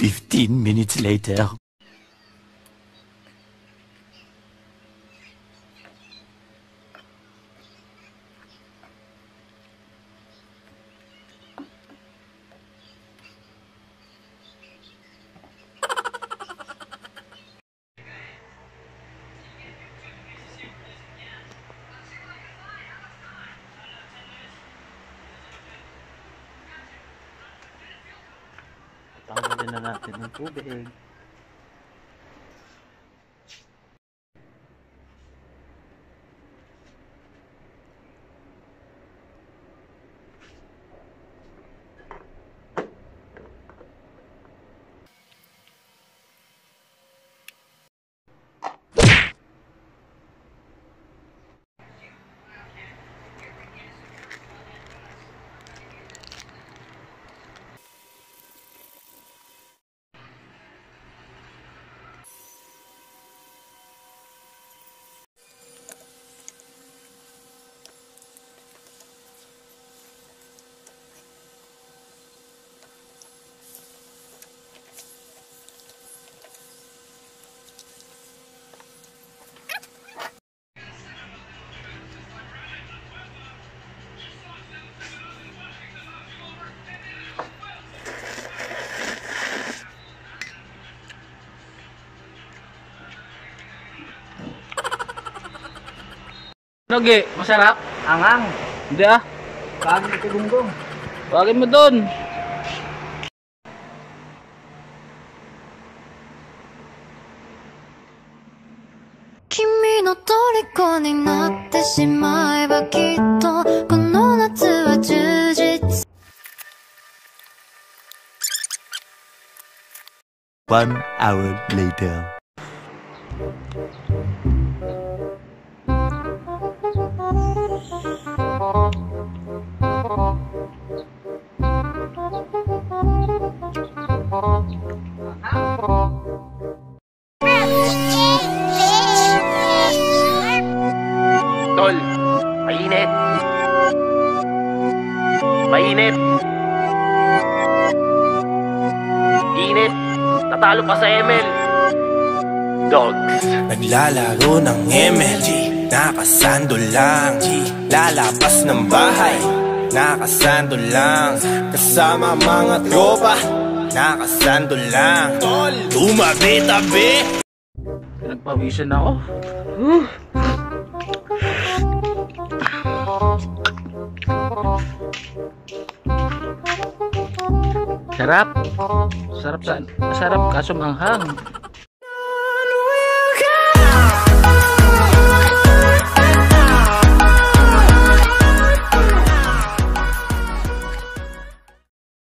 Fifteen minutes later. Tanggalin na natin ng tubig. Ano, Masarap? Angang. Hindi ah. Pag ito gunggong. Lagi mo doon. Kimi no toriko ni natte shimae ba kitto kono natsu wa jujitsu One hour later. Mainit. Init. Natalo pa sa ML. Dogs. Naglalaro ng ML Nakasando lang Lalabas ng bahay Nakasando lang Kasama mga tropa Nakasando lang Tumabi-tabi Nagpawisan ako. Sarap. Sarap sa sarap kaso manghang.